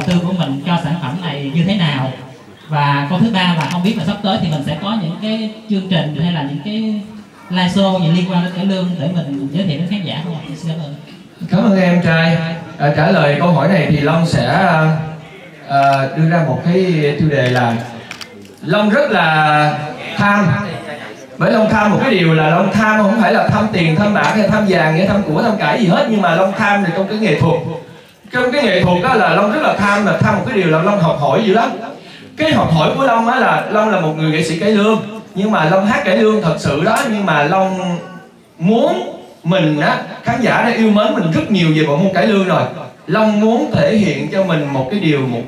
đầu tư của mình cho sản phẩm này như thế nào? Và câu thứ ba là không biết là sắp tới thì mình sẽ có những cái chương trình hay là những cái live show gì liên quan đến cải lương để mình giới thiệu đến khán giả không ạ? Xin cảm ơn. Cảm ơn em trai. À, trả lời câu hỏi này thì long sẽ à, đưa ra một cái tiêu đề là long rất là tham. Bởi long tham một cái điều là long tham không phải là tham tiền tham bạc hay tham vàng hay tham của tham cải gì hết nhưng mà long tham thì trong cái nghệ thuật trong cái nghệ thuật đó là long rất là tham là tham một cái điều là long học hỏi dữ lắm. Cái học hỏi của long á là long là một người nghệ sĩ cải lương. Nhưng mà long hát cải lương thật sự đó nhưng mà long muốn mình á khán giả đã yêu mến mình rất nhiều về bộ môn cải lương rồi. Long muốn thể hiện cho mình một cái điều một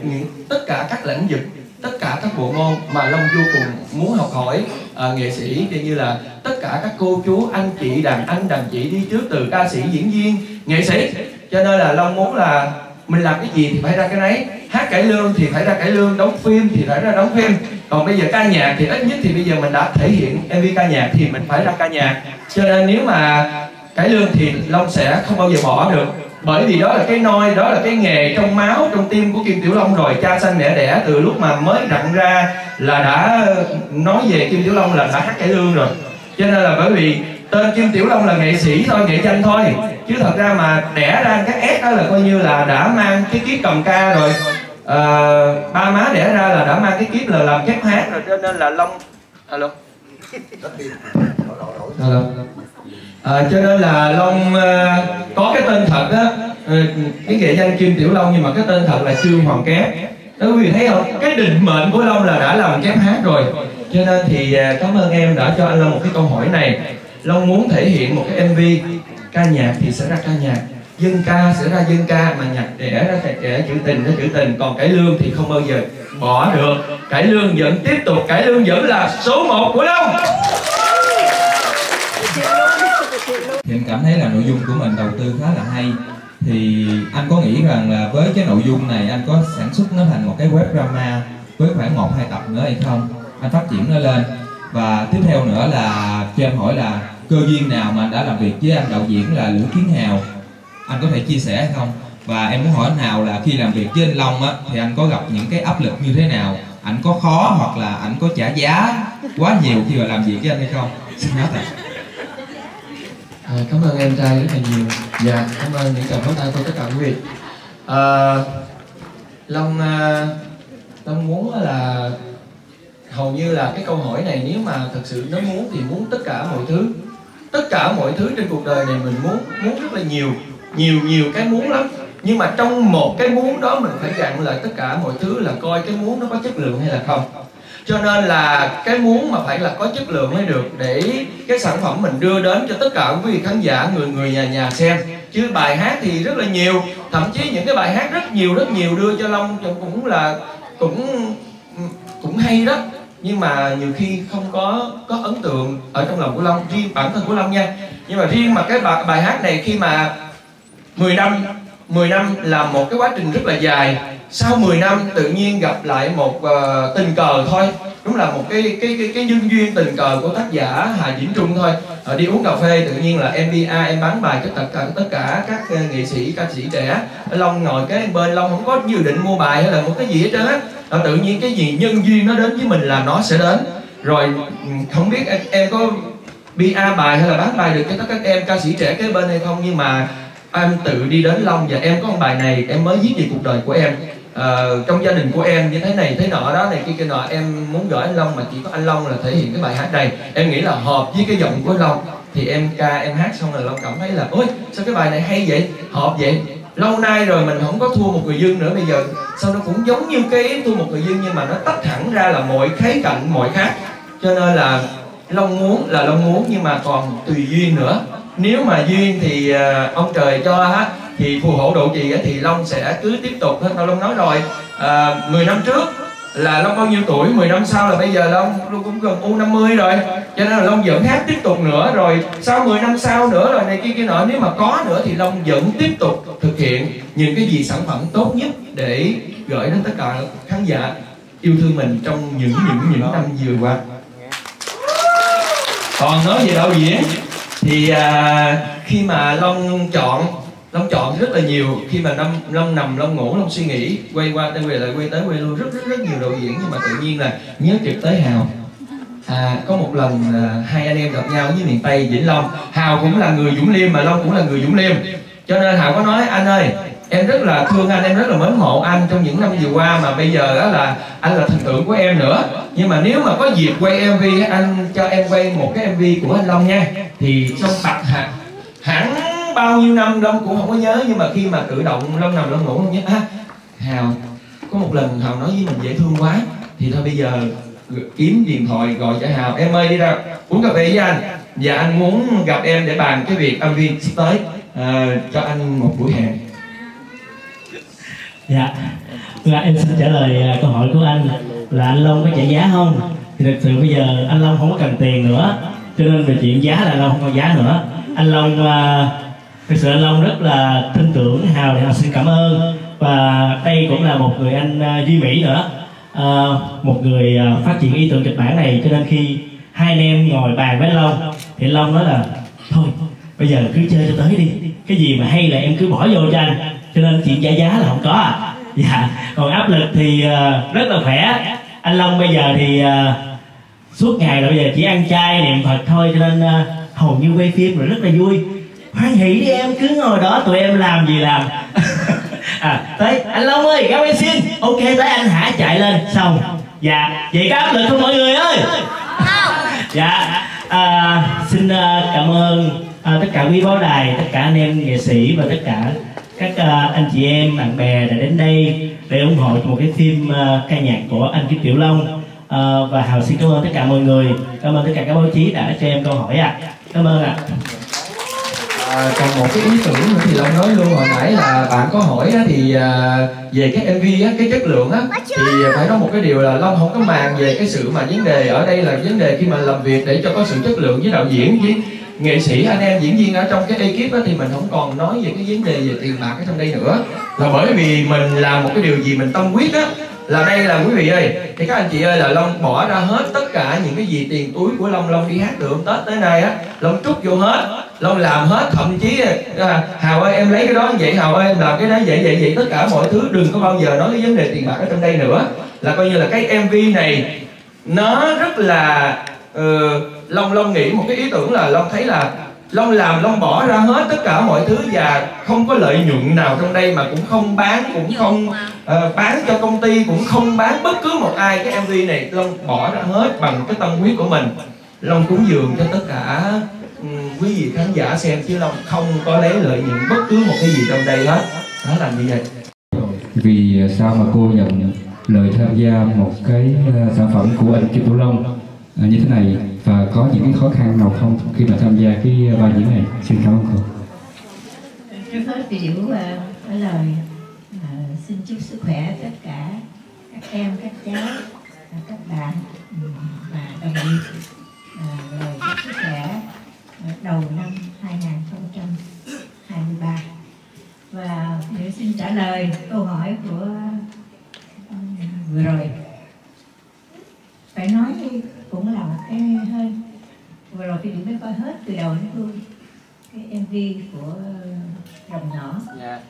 tất cả các lĩnh vực tất cả các bộ môn mà long vô cùng muốn học hỏi. À, nghệ sĩ thì như là tất cả các cô chú anh chị đàn anh đàn chị đi trước từ ca sĩ diễn viên nghệ sĩ cho nên là long muốn là mình làm cái gì thì phải ra cái đấy. Hát cải lương thì phải ra cải lương, đóng phim thì phải ra đóng phim. Còn bây giờ ca nhạc thì ít nhất thì bây giờ mình đã thể hiện mv ca nhạc thì mình phải ra ca nhạc. Cho nên nếu mà cải lương thì long sẽ không bao giờ bỏ được. Bởi vì đó là cái nôi đó là cái nghề trong máu, trong tim của kim tiểu long rồi. Cha sanh mẹ đẻ từ lúc mà mới rặn ra là đã nói về kim tiểu long là đã hát cải lương rồi. Cho nên là bởi vì tên kim tiểu long là nghệ sĩ thôi nghệ danh thôi. Chứ thật ra mà đẻ ra cái S đó là coi như là đã mang cái kiếp cầm ca rồi. À, ba má đẻ ra là đã mang cái kiếp là làm chép hát. Rồi cho nên là long alo? Alo. À, cho nên là long uh, có cái tên thật á cái nghệ danh kim tiểu long nhưng mà cái tên thật là trương hoàng kép. Đó quý vị thấy không? Cái định mệnh của long là đã làm chép hát rồi. Cho nên thì cảm ơn em đã cho anh long một cái câu hỏi này long muốn thể hiện một cái mv ca nhạc thì sẽ ra ca nhạc. Dân ca sẽ ra dân ca, mà nhạc trẻ ra nhạc trẻ chữ tình ra chữ tình. Còn cải lương thì không bao giờ bỏ được. Cải lương vẫn tiếp tục. Cải lương vẫn là số 1 của long. Thì em cảm thấy là nội dung của mình đầu tư khá là hay. Thì anh có nghĩ rằng là với cái nội dung này, anh có sản xuất nó thành một cái web drama với khoảng một, hai tập nữa hay không? Anh phát triển nó lên. Và tiếp theo nữa là cho em hỏi là cơ duyên nào mà anh đã làm việc với anh đạo diễn là Lữ Kiến Hào? Anh có thể chia sẻ hay không? Và em muốn hỏi anh Hào là khi làm việc với anh Long á thì anh có gặp những cái áp lực như thế nào? Anh có khó hoặc là anh có trả giá quá nhiều khi mà làm việc với anh hay không? Xin nói thật. À, cảm ơn em trai rất là nhiều. Dạ cảm ơn những tràng pháo tay của tất cả quý vị. À, long à, long muốn là hầu như là cái câu hỏi này nếu mà thật sự nó muốn thì muốn tất cả mọi thứ tất cả mọi thứ trên cuộc đời này mình muốn muốn rất là nhiều nhiều nhiều cái muốn lắm. Nhưng mà trong một cái muốn đó mình phải dặn lại tất cả mọi thứ là coi cái muốn nó có chất lượng hay là không. Cho nên là cái muốn mà phải là có chất lượng mới được để cái sản phẩm mình đưa đến cho tất cả quý vị khán giả, người người nhà nhà xem. Chứ bài hát thì rất là nhiều, thậm chí những cái bài hát rất nhiều rất nhiều đưa cho long cũng là, cũng cũng hay đó nhưng mà nhiều khi không có có ấn tượng ở trong lòng của long riêng bản thân của long nha. Nhưng mà riêng mà cái bài, bài hát này khi mà 10 năm 10 năm là một cái quá trình rất là dài. Sau 10 năm tự nhiên gặp lại một uh, tình cờ thôi. Đúng là một cái cái cái cái nhân duyên tình cờ của tác giả Hà Vĩnh Trung thôi. Uh, đi uống cà phê tự nhiên là em MBA em bán bài cho tất cả tất cả các ờ, nghệ sĩ ca sĩ trẻ. Long ngồi cái bên Long không có dự định mua bài hay là một cái gì hết trơn á nó tự nhiên cái gì nhân duyên nó đến với mình là nó sẽ đến. Rồi ừ, không biết em, em có a bài hay là bán bài được cho tất cả các em ca sĩ trẻ kế bên hay không nhưng mà em tự đi đến Long và em có một bài này em mới viết về cuộc đời của em. À, trong gia đình của em như thế này thế nọ đó này kia kia nọ em muốn gửi anh Long mà chỉ có anh Long là thể hiện cái bài hát này. Em nghĩ là hợp với cái giọng của Long thì em ca em hát xong là Long cảm thấy là ôi sao cái bài này hay vậy? Hợp vậy? Lâu nay rồi mình không có thua một người dân nữa bây giờ sao nó cũng giống như cái thua một người dân nhưng mà nó tách hẳn ra là mọi khía cạnh mọi khác. Cho nên là Long muốn là Long muốn nhưng mà còn tùy duyên nữa. Nếu mà duyên thì uh, ông trời cho á thì phù hộ độ trì thì long sẽ cứ tiếp tục thôi long nói rồi à, 10 năm trước là long bao nhiêu tuổi? 10 năm sau là bây giờ long? Long cũng gần u 50 rồi. Cho nên là long vẫn hát tiếp tục nữa. Rồi sau 10 năm sau nữa rồi này kia kia nọ nếu mà có nữa thì long vẫn tiếp tục thực hiện những cái gì sản phẩm tốt nhất để gửi đến tất cả khán giả yêu thương mình trong những những những năm vừa qua. Còn nói về đạo diễn thì à, khi mà long chọn long chọn rất là nhiều khi mà long long nằm long ngủ long suy nghĩ quay qua quay lại quay tới quay luôn rất rất rất nhiều đạo diễn nhưng mà tự nhiên là nhớ trực tới hào. À, có một lần à, hai anh em gặp nhau ở dưới miền Tây Vĩnh Long. Hào cũng là người Dũng Liêm mà Long cũng là người Dũng Liêm. Cho nên Hào có nói anh ơi em rất là thương anh em rất là mến mộ anh trong những năm vừa qua mà bây giờ đó là anh là thần tượng của em nữa. Nhưng mà nếu mà có dịp quay mv anh cho em quay một cái mv của anh long nha. Thì trong bạch hạc bao nhiêu năm long cũng không có nhớ nhưng mà khi mà tự động long nằm long ngủ không nhớ à, hào có một lần hào nói với mình dễ thương quá thì thôi bây giờ kiếm điện thoại gọi cho hào em ơi đi ra uống cà phê với anh. Và anh muốn gặp em để bàn cái việc âm viên sắp tới à, cho anh một buổi hẹn dạ. Là em xin trả lời à, câu hỏi của anh là anh long có trả giá không? Thì thực sự bây giờ anh long không có cần tiền nữa cho nên về chuyện giá là long không có giá nữa. Anh long uh, thực sự anh long rất là tin tưởng hào thì hào xin cảm ơn. Và đây cũng là một người anh à, duy mỹ nữa. À, một người à, phát triển ý tưởng kịch bản này cho nên khi hai anh em ngồi bàn với long thì long nói là thôi bây giờ cứ chơi cho tới đi. Cái gì mà hay là em cứ bỏ vô cho anh. Cho nên chuyện trả giá là không có à. Dạ còn áp lực thì uh, rất là khỏe. Anh long bây giờ thì uh, suốt ngày là bây giờ chỉ ăn chay niệm phật thôi cho nên uh, hầu như quay phim rồi rất là vui hoan hỷ đi em cứ ngồi đó tụi em làm gì làm. À tới anh long ơi cao em xin ok tới anh hả chạy lên. Xong. Dạ vậy có áp lực không mọi người ơi? Dạ à, xin uh, cảm ơn uh, tất cả quý báo đài tất cả anh em nghệ sĩ và tất cả các uh, anh chị em bạn bè đã đến đây để ủng hộ một cái phim uh, ca nhạc của anh Kim Tiểu Long. Uh, và hào xin cảm ơn tất cả mọi người. Cảm ơn tất cả các báo chí đã cho em câu hỏi ạ. À. cảm ơn ạ. à. À, còn một cái ý tưởng nữa thì long nói luôn hồi nãy là bạn có hỏi á, thì à, về cái mv á, cái chất lượng á thì phải nói một cái điều là long không có màng về cái sự mà vấn đề ở đây là vấn đề khi mà làm việc để cho có sự chất lượng với đạo diễn với nghệ sĩ anh em diễn viên ở trong cái ekip á, thì mình không còn nói về cái vấn đề về tiền bạc ở trong đây nữa. Là bởi vì mình làm một cái điều gì mình tâm huyết á là đây là quý vị ơi thì các anh chị ơi là long bỏ ra hết tất cả những cái gì tiền túi của long long đi hát được tết tới nay á long trút vô hết long làm hết thậm chí à, hào ơi em lấy cái đó vậy hào ơi em làm cái đó vậy vậy vậy. Tất cả mọi thứ đừng có bao giờ nói cái vấn đề tiền bạc ở trong đây nữa. Là coi như là cái mv này nó rất là uh, long long nghĩ một cái ý tưởng là long thấy là long làm long bỏ ra hết tất cả mọi thứ và không có lợi nhuận nào trong đây mà cũng không bán cũng không uh, bán cho công ty cũng không bán bất cứ một ai cái mv này. Long bỏ ra hết bằng cái tâm huyết của mình. Long cúng dường cho tất cả quý vị khán giả xem chứ long không có lấy lợi nhuận bất cứ một cái gì trong đây hết. Đó là như vậy. Vì sao mà cô nhận lời tham gia một cái uh, sản phẩm của anh Kim Tử Long? Uh, như thế này và có những cái khó khăn nào không khi mà tham gia cái vai diễn này? Xin cảm ơn cô. Trước hết thì điệu uh, lời. Uh, xin chúc sức khỏe tất cả các em các cháu và các bạn um, và đồng nghiệp trả lời câu hỏi của vừa rồi. Phải nói cũng là một cái hơi. Vừa rồi thì điểm mới coi hết từ đầu đến cuối cái mv của rồng nhỏ. Yeah.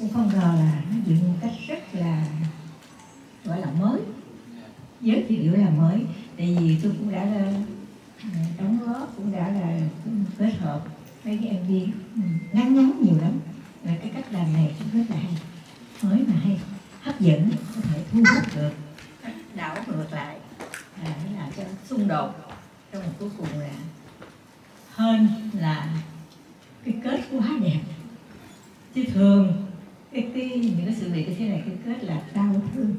cũng không ngờ là nó diễn một cách rất là gọi là mới. Giới thiệu là mới. Tại vì tôi cũng đã là đóng góp cũng đã là kết hợp mấy cái mv ngắn ngắn nhiều lắm và cái cách làm này cũng rất là hay. Mới mà hay hấp dẫn có thể thu hút được. Đảo ngược lại là làm cho xung đột. Trong một cuối cùng là hơn là cái kết quá đẹp. Chứ thường cái, cái những cái sự việc như thế này cái kết là đau thương.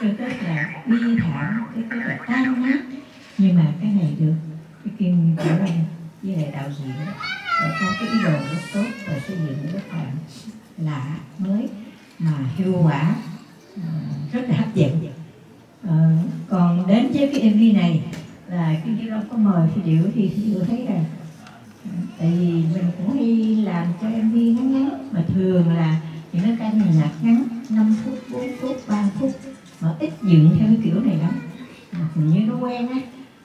Cái kết là bi thảm cái kết là tan nát. Nhưng mà cái này được cái kim của long với lại đạo diễn đã có cái ý đồ rất tốt và xây dựng rất là lạ mới mà hiệu quả ờ, rất là hấp dẫn. À, còn đến với cái mv này là khi chúng Long có mời Phi Điệu thì Phi thấy rằng ờ, tại vì mình cũng hay làm cho mv ngắn ngắn mà thường là những cái ca nhạc ngắn 5 phút 4 phút 3 phút mà ít dựng theo cái kiểu này lắm. Mà hình như nó quen á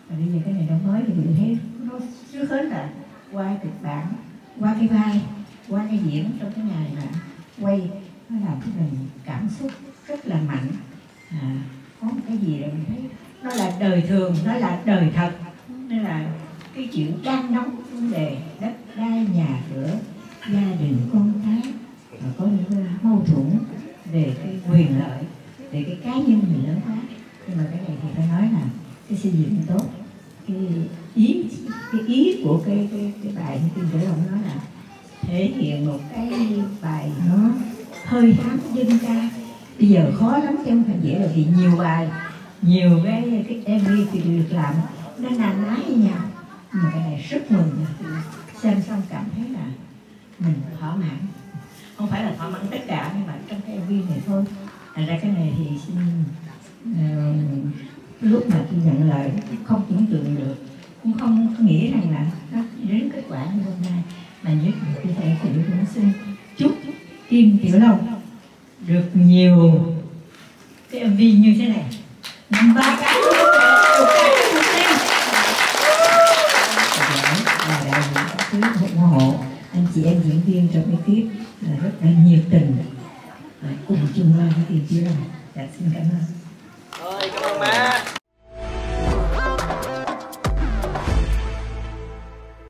và bây giờ cái này nó mới thì mình thấy nó trước hết là qua kịch bản qua cái vai qua cái diễn trong cái ngày mà quay nó làm cho mình cảm xúc rất là mạnh. À, có một cái gì đó mình thấy nó là đời thường nó là đời thật. Nên là cái chuyện đang nóng vấn đề đất đai nhà cửa gia đình con cái và có những cái mâu thuẫn về cái quyền lợi về cái cá nhân mình lớn quá. Nhưng mà cái này thì phải nói là cái xây dựng tốt cái ý cái ý của cái cái, cái bài như tiên tử ông nói là thể hiện một cái bài nó hơi hám dân ca. Bây giờ khó lắm chứ không phải dễ là vì nhiều bài nhiều cái cái MV thì được làm nó na ná với nhau. Nhưng mà cái này rất mừng xem xong cảm thấy là mình thỏa mãn. Không phải là thỏa mãn tất cả nhưng mà trong cái MV này thôi. Thành ra cái này thì xin uh, lúc mà tôi nhận lời không tưởng tượng được cũng không nghĩ rằng là nó đến kết quả như hôm nay, mà nhất là thể thầy thì cũng xin chúc Kim Tiểu Long được nhiều cái MV như thế này. Năm ba cái. Đại diện các ủng hộ anh chị em diễn viên trong ekip là rất là nhiệt tình. Và cùng chung lo với tiền Tiểu là dạ xin cảm ơn.